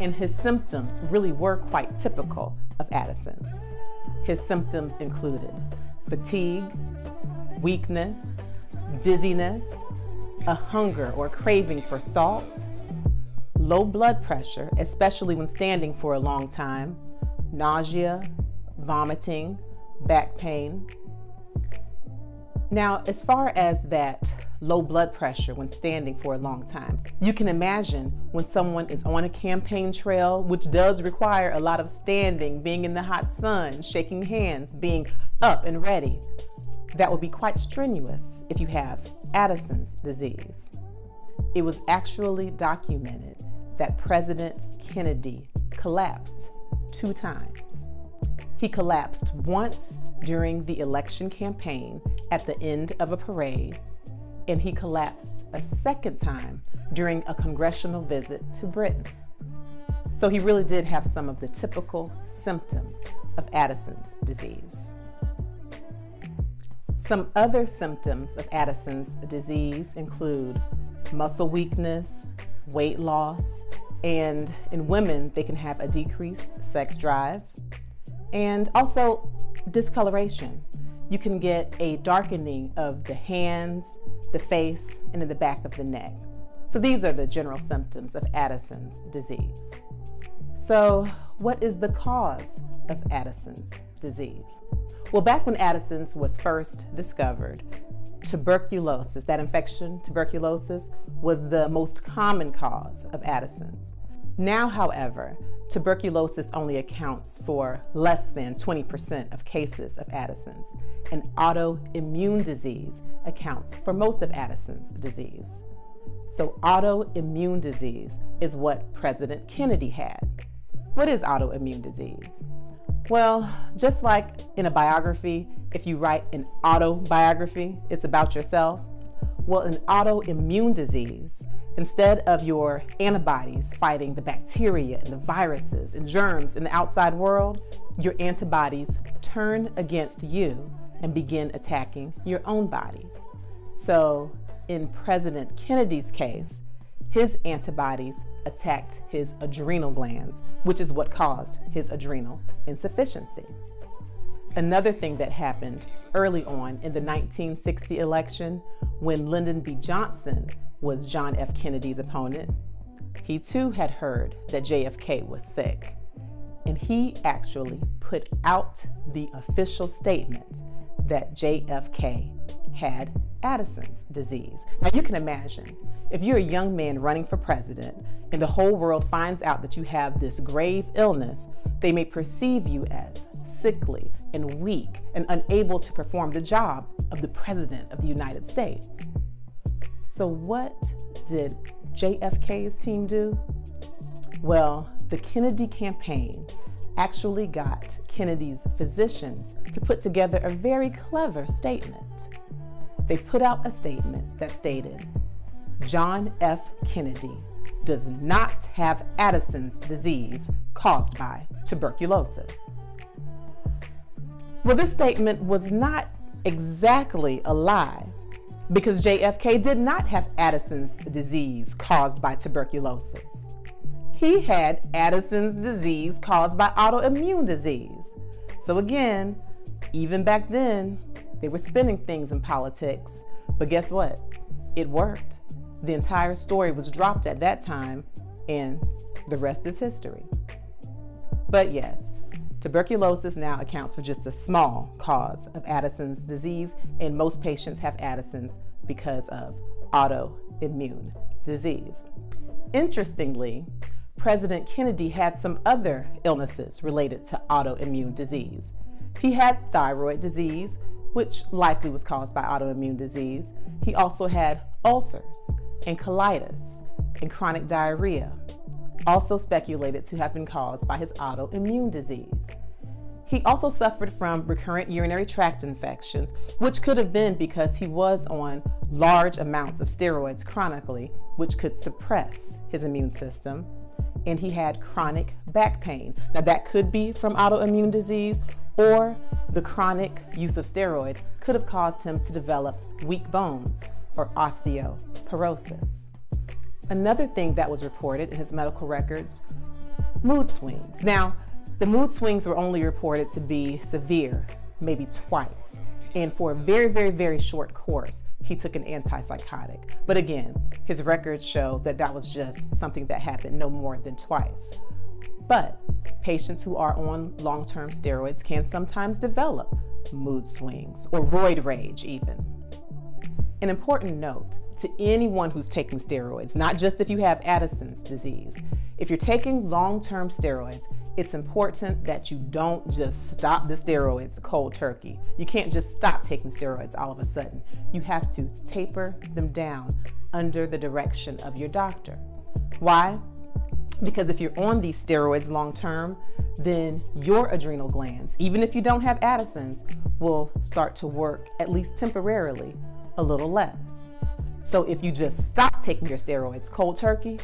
and his symptoms really were quite typical of Addison's. His symptoms included fatigue, weakness, dizziness, a hunger or craving for salt, low blood pressure, especially when standing for a long time, nausea, vomiting, back pain. Now, as far as that low blood pressure when standing for a long time, you can imagine when someone is on a campaign trail, which does require a lot of standing, being in the hot sun, shaking hands, being up and ready. That would be quite strenuous if you have Addison's disease. It was actually documented that President Kennedy collapsed two times. He collapsed once during the election campaign at the end of a parade, and he collapsed a second time during a congressional visit to Britain. So he really did have some of the typical symptoms of Addison's disease. Some other symptoms of Addison's disease include muscle weakness, weight loss, and in women, they can have a decreased sex drive, and also discoloration. You can get a darkening of the hands, the face, and in the back of the neck. So these are the general symptoms of Addison's disease. So, what is the cause of Addison's disease? Well, back when Addison's was first discovered, tuberculosis, that infection, tuberculosis, was the most common cause of Addison's. Now, however, tuberculosis only accounts for less than 20% of cases of Addison's, and autoimmune disease accounts for most of Addison's disease. So, autoimmune disease is what President Kennedy had. What is autoimmune disease? Well, just like in a biography, if you write an autobiography, it's about yourself. Well, an autoimmune disease Instead of your antibodies fighting the bacteria and the viruses and germs in the outside world, your antibodies turn against you and begin attacking your own body. So, in President Kennedy's case, his antibodies attacked his adrenal glands, which is what caused his adrenal insufficiency. Another thing that happened early on in the 1960 election when Lyndon B. Johnson was John F. Kennedy's opponent. He too had heard that JFK was sick, and he actually put out the official statement that JFK had Addison's disease. Now you can imagine if you're a young man running for president and the whole world finds out that you have this grave illness, they may perceive you as sickly and weak and unable to perform the job of the President of the United States. So, what did JFK's team do? Well, the Kennedy campaign actually got Kennedy's physicians to put together a very clever statement. They put out a statement that stated John F. Kennedy does not have Addison's disease caused by tuberculosis. Well, this statement was not exactly a lie because JFK did not have Addison's disease caused by tuberculosis. He had Addison's disease caused by autoimmune disease. So, again, even back then, they were spinning things in politics. But guess what? It worked. The entire story was dropped at that time, and the rest is history. But yes, Tuberculosis now accounts for just a small cause of Addison's disease, and most patients have Addison's because of autoimmune disease. Interestingly, President Kennedy had some other illnesses related to autoimmune disease. He had thyroid disease, which likely was caused by autoimmune disease. He also had ulcers and colitis and chronic diarrhea also speculated to have been caused by his autoimmune disease. He also suffered from recurrent urinary tract infections, which could have been because he was on large amounts of steroids chronically, which could suppress his immune system. And he had chronic back pain. Now, that could be from autoimmune disease, or the chronic use of steroids could have caused him to develop weak bones or osteoporosis. Another thing that was reported in his medical records mood swings. Now, the mood swings were only reported to be severe, maybe twice. And for a very, very, very short course, he took an antipsychotic. But again, his records show that that was just something that happened no more than twice. But patients who are on long term steroids can sometimes develop mood swings or roid rage, even. An important note to anyone who's taking steroids, not just if you have Addison's disease. If you're taking long term steroids, it's important that you don't just stop the steroids cold turkey. You can't just stop taking steroids all of a sudden. You have to taper them down under the direction of your doctor. Why? Because if you're on these steroids long term, then your adrenal glands, even if you don't have Addison's, will start to work, at least temporarily, a little less. So if you just stop taking your steroids cold turkey,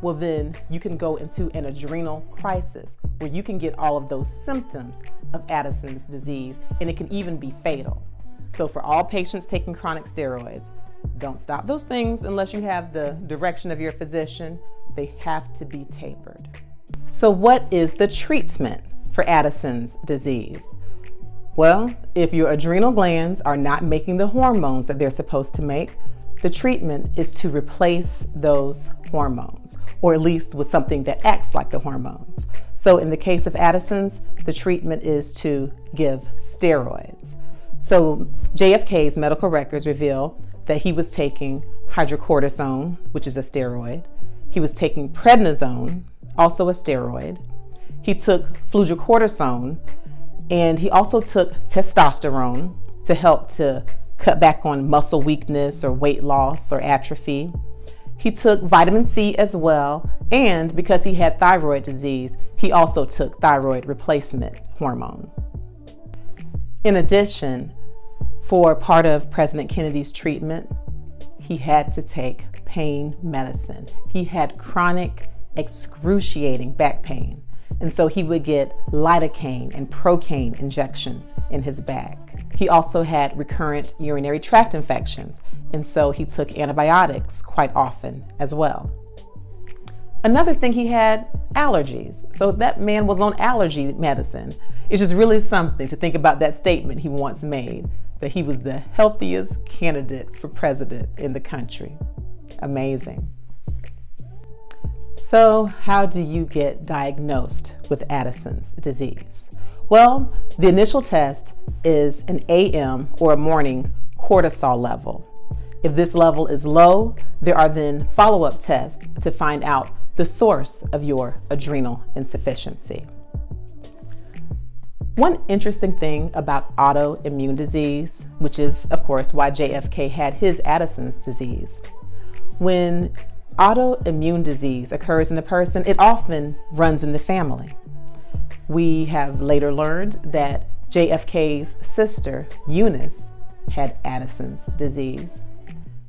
well, then you can go into an adrenal crisis where you can get all of those symptoms of Addison's disease, and it can even be fatal. So, for all patients taking chronic steroids, don't stop those things unless you have the direction of your physician. They have to be tapered. So, what is the treatment for Addison's disease? Well, if your adrenal glands are not making the hormones that they're supposed to make, the treatment is to replace those hormones, or at least with something that acts like the hormones. So, in the case of Addison's, the treatment is to give steroids. So, JFK's medical records reveal that he was taking hydrocortisone, which is a steroid. He was taking prednisone, also a steroid. He took fludrocortisone, and he also took testosterone to help to cut back on muscle weakness or weight loss or atrophy. He took vitamin C as well, and because he had thyroid disease, he also took thyroid replacement hormone. In addition, for part of President Kennedy's treatment, he had to take pain medicine. He had chronic, excruciating back pain. And so he would get lidocaine and procaine injections in his back. He also had recurrent urinary tract infections, and so he took antibiotics quite often as well. Another thing he had allergies. So that man was on allergy medicine. It's just really something to think about that statement he once made that he was the healthiest candidate for president in the country. Amazing. So, how do you get diagnosed with Addison's disease? Well, the initial test is an AM or a morning cortisol level. If this level is low, there are then follow up tests to find out the source of your adrenal insufficiency. One interesting thing about autoimmune disease, which is, of course, why JFK had his Addison's disease, when autoimmune disease occurs in a person, it often runs in the family. We have later learned that JFK's sister, Eunice, had Addison's disease,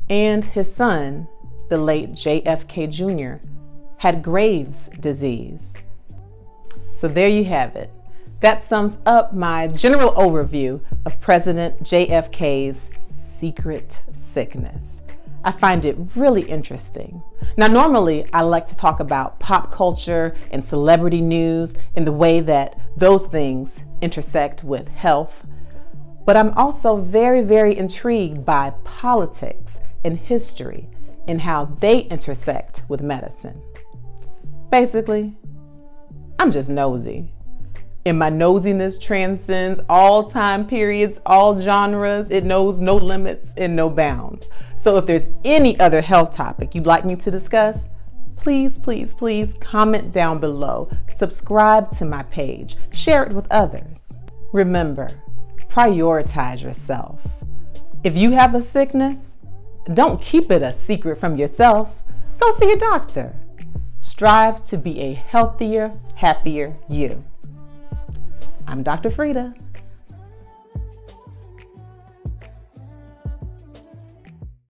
and his son, the late JFK Jr., had Graves' disease. So there you have it. That sums up my general overview of President JFK's secret sickness. I find it really interesting. Now, normally I like to talk about pop culture and celebrity news in the way that those things intersect with health. But I'm also very, very intrigued by politics and history and how they intersect with medicine. Basically, I'm just nosy and my nosiness transcends all time periods, all genres. It knows no limits and no bounds. So if there's any other health topic you'd like me to discuss, please, please, please comment down below. Subscribe to my page. Share it with others. Remember, prioritize yourself. If you have a sickness, don't keep it a secret from yourself. Go see your doctor. Strive to be a healthier, happier you. I'm Dr. Frita.